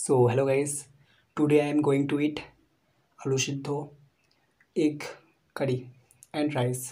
So hello guys, today I am going to eat aloo egg curry and rice.